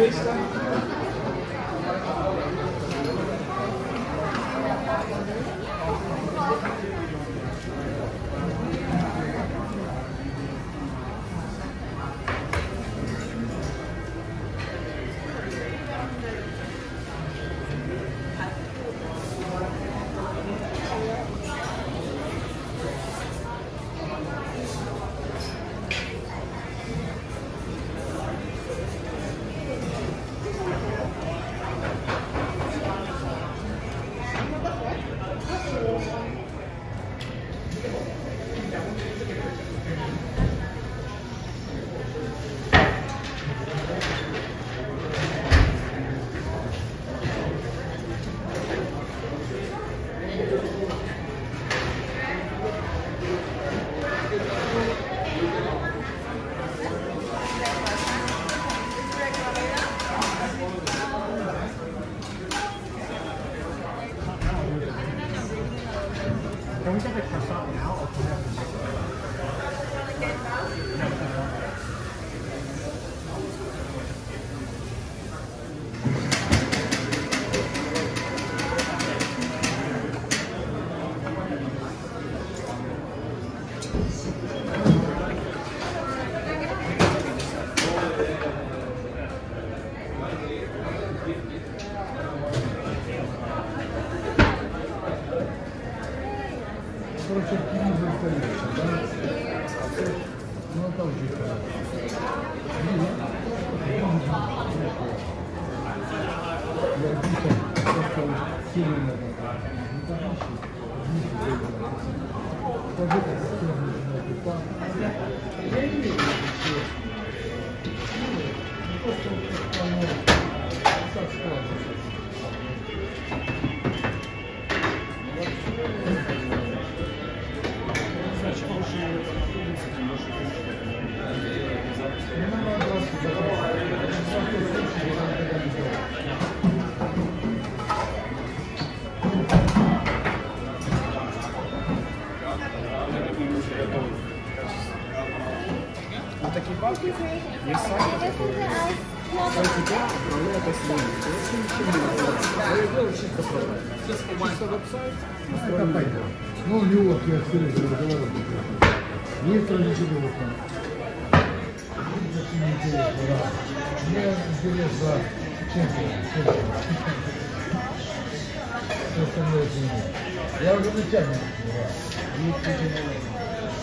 Paulista. Can we get the croissant now or can we have Thank you. черкизм настоящий, да? Ну, а там же Я дико, просто сильно надо. Не товарищи, не Скажи, как сильно нужно это там. Я не верю, что... Просто... готовы. На такие банки есть сайты, которые сам тебя отправляют освоение. Ты вообще ничего не называешь. Я чисто продать. Чисто веб-сайт. Это понятно. Ну, у него, я все время говорю, нет ничего там. Мне интересно чемпион. Все остальное Я уже не натянул.